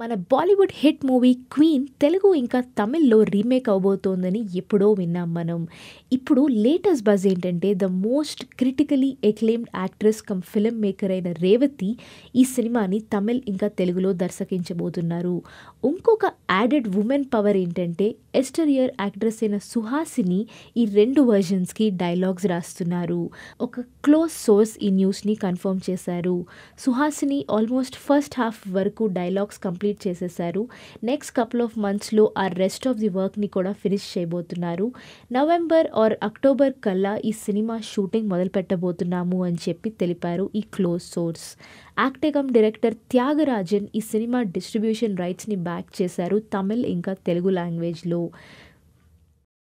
మన Bollywood hit movie 'Queen' Telugu ఇంకా తమిళ్‌లో రీమేక్ అవబోతోందని ఎప్పుడో విన్నాం మనం. ఇప్పుడు లేటెస్ట్ బజ్ ఏంటంటే the most critically acclaimed actress cum film maker అయిన రేవతి ఈ సినిమాని తమిళ్ ఇంకా తెలుగులో దర్శకించబోతున్నారు. ఇంకొక యాడెడ్ ఉమెన్ పవర్ ఏంటంటే ఎస్టరియర్ యాక్ట్రెస్ అయిన సుహాసిని ఈ రెండు వెర్షన్స్‌కి డైలాగ్స్ రాస్తున్నారు. ఒక క్లోజ్ సోర్స్ ఈ న్యూస్‌ని కన్ఫర్మ్ చేశారు. సుహాసిని ఆల్మోస్ట్ ఫస్ట్ హాఫ్ వరకు డైలాగ్స్ కంప్లీట్ చేసేశారు. నెక్స్ట్ కపుల్ ఆఫ్ మంత్స్‌లో ఆ రెస్ట్ ఆఫ్ ది వర్క్‌ని కూడా ఫినిష్ చేయబోతున్నారు. నవంబర్ ఆర్ అక్టోబర్ కల్లా ఈ సినిమా షూటింగ్ మొదలుపెట్టబోతున్నాము అని చెప్పి తెలిపారు ఈ క్లోజ్ సోర్స్. యాక్టెగమ్ డైరెక్టర్ త్యాగరాజన్ ఈ సినిమా డిస్ట్రిబ్యూషన్ రైట్స్‌ని బ్యాక్ చేశారు తమిళ్ ఇంకా తెలుగు లాంగ్వేజ్‌లో.